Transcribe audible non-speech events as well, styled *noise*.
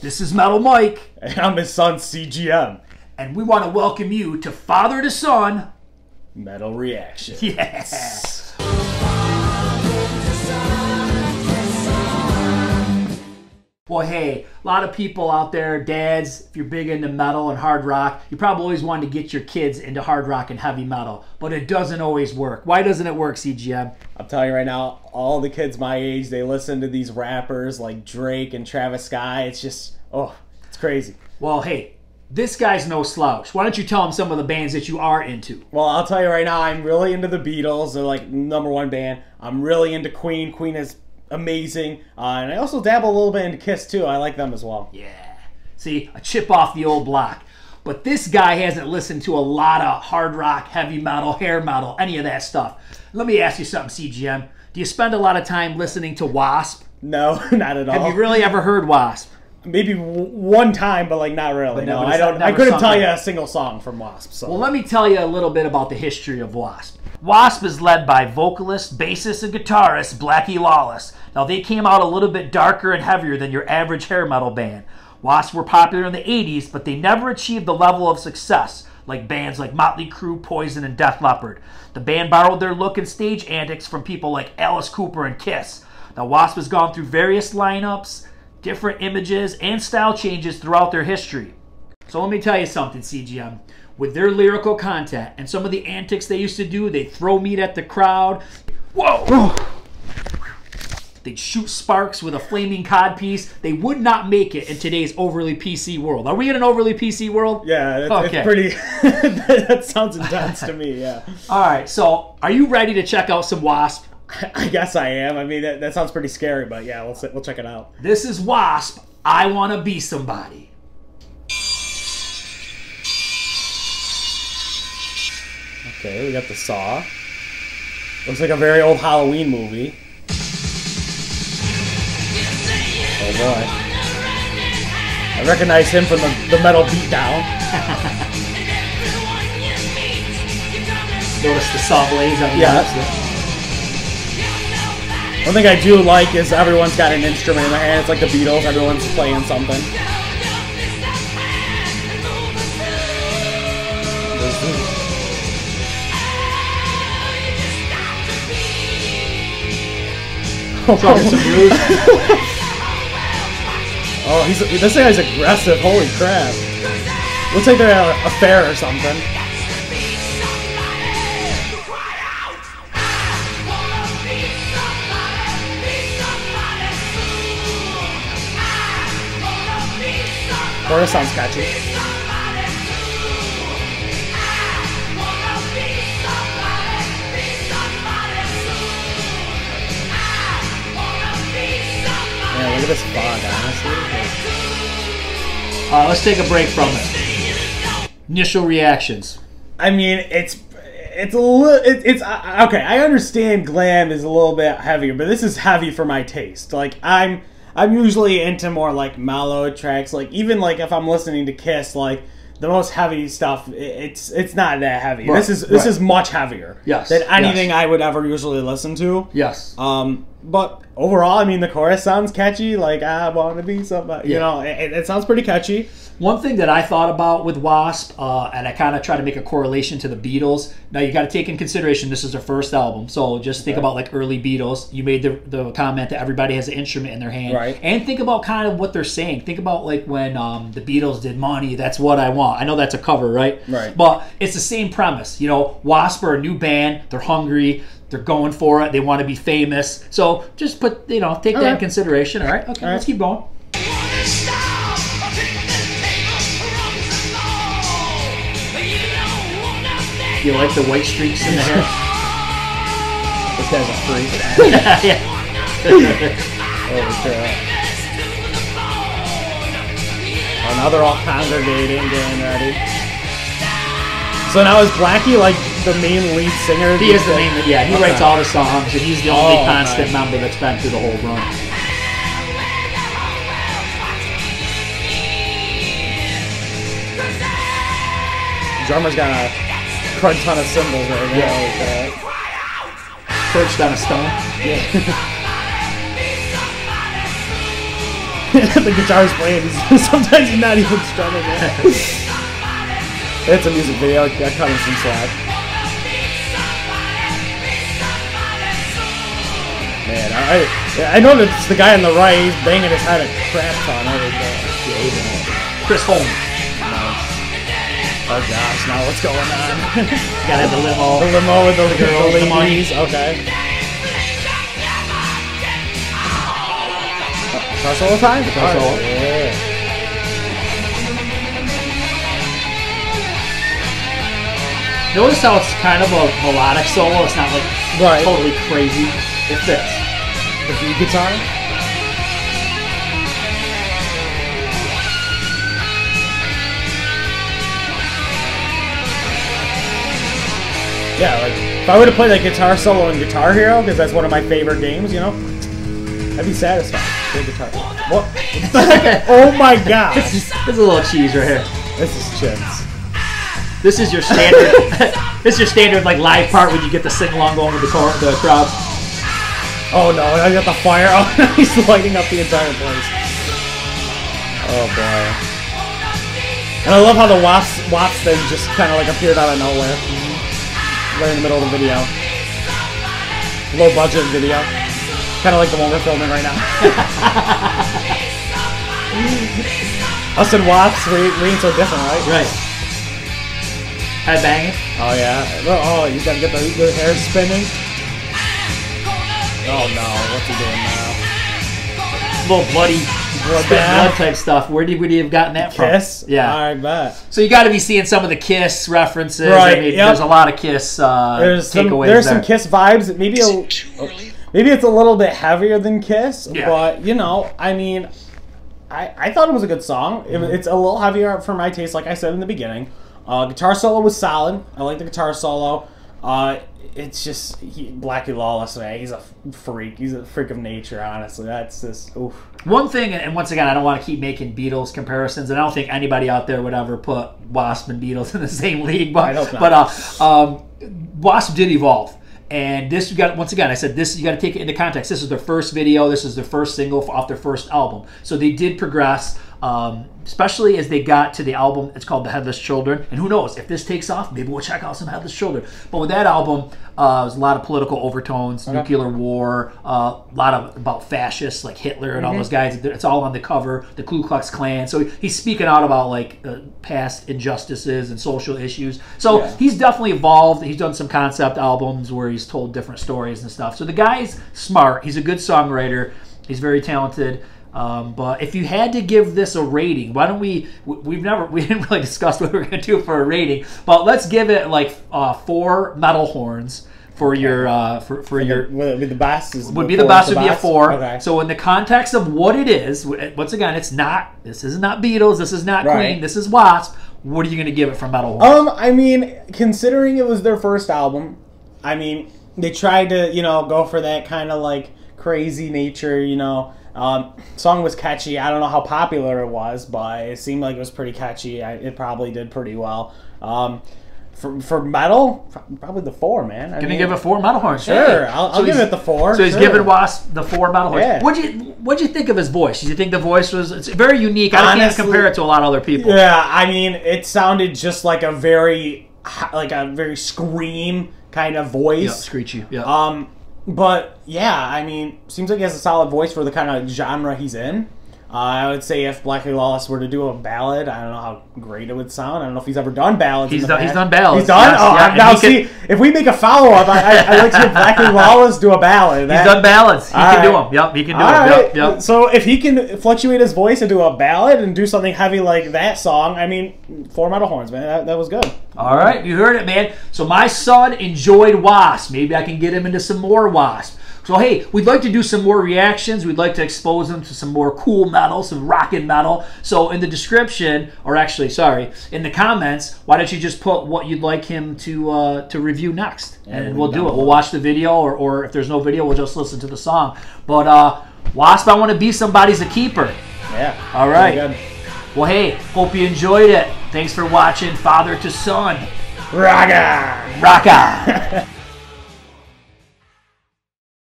This is Metal Mike, *laughs* And I'm his son, CGM. and we want to welcome you to Father to Son. Metal Reaction. Yes. Well, hey, a lot of people out there, dads, if you're big into metal and hard rock, you probably always wanted to get your kids into hard rock and heavy metal, but it doesn't always work. Why doesn't it work, CGM? I'm telling you right now, all the kids my age, they listen to these rappers like Drake and Travis Scott. It's just, oh, it's crazy. Well, hey, this guy's no slouch. Why don't you tell him some of the bands that you are into? Well, I'll tell you right now, I'm really into the Beatles. They're like number one band. I'm really into Queen. Queen is amazing. Uh, and I also dabble a little bit into Kiss too. I like them as well. Yeah. See, a chip off the old block. But this guy hasn't listened to a lot of hard rock, heavy metal, hair metal, any of that stuff. Let me ask you something, CGM. Do you spend a lot of time listening to Wasp? No, *laughs* not at all. Have you really ever heard Wasp? Maybe w- one time, but like not really. no, no, but I don't. I couldn't tell you a single song from Wasp. So Well, let me tell you a little bit about the history of Wasp. Wasp is led by vocalist, bassist, and guitarist Blackie Lawless. Now, they came out a little bit darker and heavier than your average hair metal band. Wasp were popular in the 80s, but they never achieved the level of success like bands like Motley Crue, Poison, and Def Leppard. The band borrowed their look and stage antics from people like Alice Cooper and Kiss. Now, Wasp has gone through various lineups, different images, and style changes throughout their history. So let me tell you something, CGM. With their lyrical content and some of the antics they used to do, they'd throw meat at the crowd. Whoa! They'd shoot sparks with a flaming cod piece. They would not make it in today's overly PC world. Are we in an overly PC world? yeah, it's, Okay. it's pretty. *laughs* that sounds intense to me. Yeah. *laughs* All right, so are you ready to check out some Wasp? *laughs* I guess I am. I mean, that, that sounds pretty scary, but yeah, we'll we'll check it out. This is Wasp. I want to be somebody. Okay, we got the saw. Looks like a very old Halloween movie. Oh boy. I recognize him from the, the metal beatdown. Notice the saw blades on the Yeah. arms. One thing I do like is everyone's got an instrument in their hand. It's like the Beatles, everyone's playing something. Talking some blues. Oh, he's this guy's aggressive. Holy crap! Looks like they're at a fair or something. Chorus sounds catchy. Uh, let's take a break from it. Initial reactions. I mean, it's it's a little it, it's uh, okay. I understand glam is a little bit heavier, but this is heavy for my taste. Like I'm I'm usually into more like mellow tracks. Like even like if I'm listening to Kiss, like the most heavy stuff, it's it's not that heavy. Right, This is this right. is much heavier Yes, than anything yes. I would ever usually listen to. Yes. Um, but overall, I mean, the chorus sounds catchy. Like I want to be somebody. You know, it, it sounds pretty catchy. One thing that I thought about with Wasp, uh, and I kind of try to make a correlation to the Beatles. Now you got to take in consideration this is their first album, so just think Okay. about like early Beatles. You made the, the comment that everybody has an instrument in their hand, Right. And think about kind of what they're saying. Think about like when um, the Beatles did "Money." That's what I want. I know that's a cover, right? Right. But it's the same premise. You know, Wasp are a new band. They're hungry. They're going for it. They want to be famous. So just put you know take that in consideration. All right. Okay. All Let's right. keep going. You like the white streaks in the hair? This guy's a freak. *laughs* yeah. *laughs* Holy crap! Oh, now they're all congregating, getting ready. So now is Blackie like the main lead singer? He is the main. Yeah, he Okay. writes all the songs, and he's the only Oh, constant member that's been through the whole run. Drummer's got a crud ton of cymbals right now. Yeah. Crap. Perched on a stone. Yeah. *laughs* the guitar's playing. *laughs* Sometimes he's not even strumming it. *laughs* it's a music video. I cut him some slack. Man, I I know that it's the guy on the right. He's banging his head a crap ton. Everything. Chris Holmes. Oh gosh, now what's going on? *laughs* Gotta have the limo. the limo with the, girls, the the ladies. Okay. Guitar solo time? Guitar solo. Yeah. Notice how it's kind of a melodic solo. It's not like Right. totally crazy. It this? The V guitar? Yeah, like if I would have played that guitar solo in Guitar Hero, because that's one of my favorite games, you know, I'd be satisfied. Good guitar. What? *laughs* oh my god! This is, this is a little cheese right here. This is chips. This is your standard. *laughs* this is your standard like live part when you get the sing along going with the, the crowd. Oh no, I got the fire. *laughs* Oh, he's lighting up the entire place. Oh boy. And I love how the wasp, wasp thing just kind of like appeared out of nowhere. Mm-hmm. Right in the middle of the video. Low budget video. Kind of like the one we're filming right now. *laughs* Us and Wasps, we, we ain't so different, right? Right. Head banging. Oh yeah. Oh, you gotta get the, the hair spinning. Oh no, what's he doing now? little bloody Blood blood type stuff. Where did would you have gotten that from? Kiss? Yeah. I bet. So you got to be seeing some of the Kiss references. Right, I mean, yep. there's a lot of Kiss uh, There's some there's there. some Kiss vibes. Maybe a maybe it's a little bit heavier than Kiss, Yeah. but you know, I mean, I I thought it was a good song. It, Mm-hmm. it's a little heavier for my taste, like I said in the beginning. Uh, guitar solo was solid. I like the guitar solo. Uh, it's just he, Blackie Lawless, man. He's a freak. He's a freak of nature. Honestly, that's just oof. One thing, and once again, I don't want to keep making Beatles comparisons, and I don't think anybody out there would ever put Wasp and Beatles *laughs* in the same league. But I hope not. but uh, um, Wasp did evolve, and this you got once again. I said this you got to take it into context. This is their first video. This is their first single off their first album, so they did progress. Um, especially as they got to the album, it's called The Headless Children. And who knows if this takes off, maybe we'll check out some Headless Children. But with that album, uh, there's a lot of political overtones, nuclear war, uh, a lot of about fascists like Hitler and all Mm-hmm. those guys. It's all on the cover. The Ku Klux Klan. So he's speaking out about like uh, past injustices and social issues. So Yeah. he's definitely evolved. He's done some concept albums where he's told different stories and stuff. So the guy's smart. He's a good songwriter. He's very talented. Um, but if you had to give this a rating, why don't we? we- We've never *laughs* we didn't really discuss what we are going to do for a rating, but let's give it like uh, four metal horns for your uh, for for your Would, would the bass is would be the best would be a four. Okay. So in the context of what it is, once again, it's not. This is not Beatles. This is not Right. Queen. This is Wasp. What are you going to give it for metal horns? Um, I mean, considering it was their first album, I mean, they tried to, you know, go for that kind of like crazy nature, you know. Um, song was catchy. I don't know how popular it was, but it seemed like it was pretty catchy. I, it probably did pretty well. Um, for, for metal, probably the four, man. I Gonna mean, give it four metal horns. Sure, Hey. I'll, I'll So give it the four. So he's sure. giving Wasp the four metal horns. Yeah. What'd you What'd you think of his voice? Did you think the voice was? It's very unique. I can't compare it to a lot of other people. Yeah, I mean, it sounded just like a very, like a very scream kind of voice. Yeah, screechy. Yeah. Um, but yeah, I mean, seems like he has a solid voice for the kind of genre he's in. Uh, I would say if Blackie Lawless were to do a ballad, I don't know how great it would sound. I don't know if he's ever done ballads. He's in the done- he's done ballads, He's done. yes, oh, yeah, now see, can- if we make a follow up, I, I, I like to hear Blackie *laughs* Lawless do a ballad. He's done ballads. He All can do them. Yep, he can do all them. right. Yep, yep. So if he can fluctuate his voice into a ballad and do something heavy like that song, I mean, four metal horns, man. That, that was good. All right, you heard it, man. So my son enjoyed Wasp. Maybe I can get him into some more Wasp. So hey, we'd like to do some more reactions. We'd like to expose them to some more cool metal, some rockin' metal. So in the description, or actually, sorry, in the comments, why don't you just put what you'd like him to uh, to review next, and we'll do it. We'll watch the video, or, or if there's no video, we'll just listen to the song. But uh, Wasp, I want to be somebody's a keeper. Yeah. All right. Well, hey, hope you enjoyed it. Thanks for watching Father to Son. Raga. Rocka! *laughs*